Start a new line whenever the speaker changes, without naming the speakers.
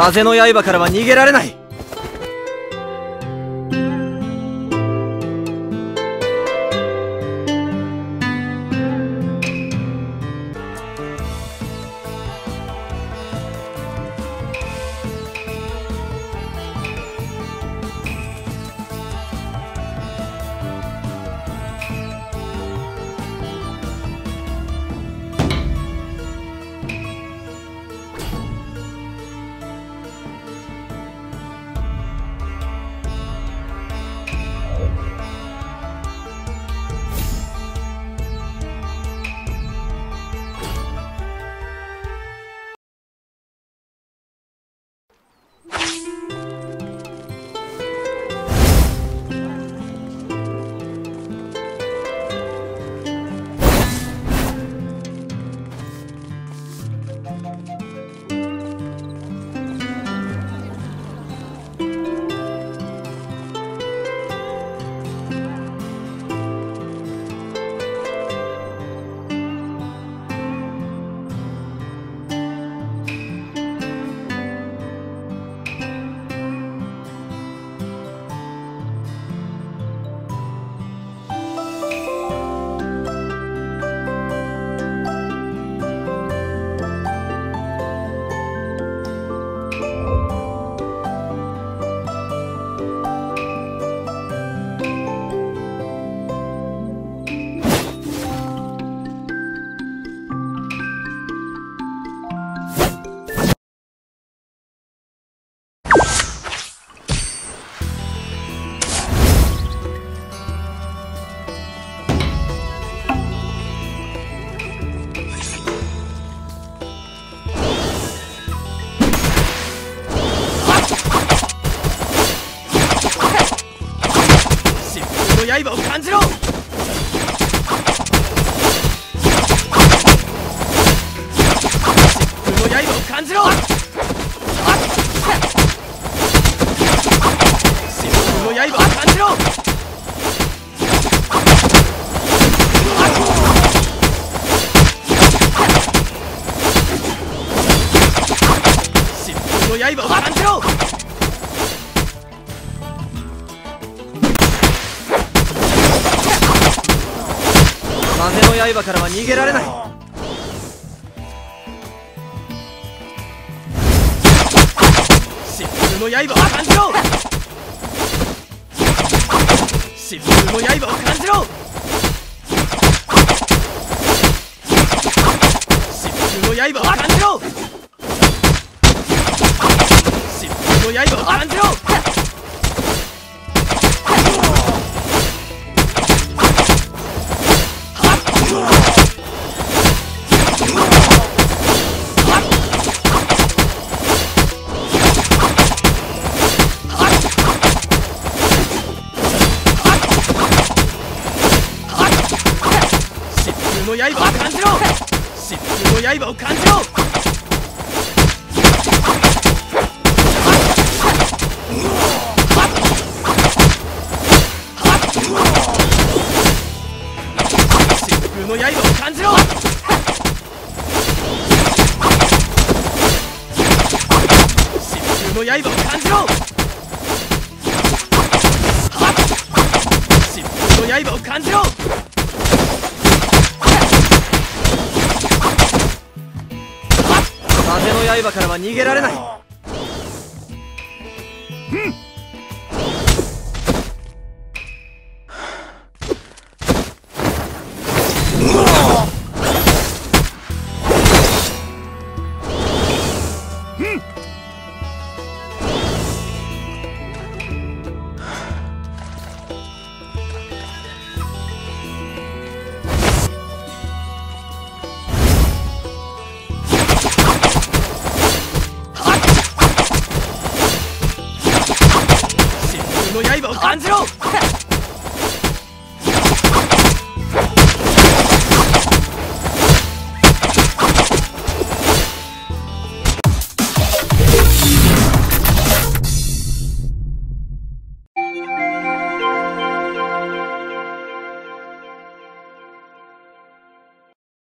風の刃からは逃げられない。刃を感じろの刃を感じろの刃を感じろの刃を感じろ風の刃からは逃げられない。疾風の刃を感じろ。疾風の刃を感じろ。疾風の刃を感じろ。疾風の刃を感じろ。の刃を感じろ。疾風の刃を感じろ。疾風の刃を感じろ。疾風の刃を感じろ。疾風の刃を感じろ。風の刃からは逃げられない。の刃を感じろ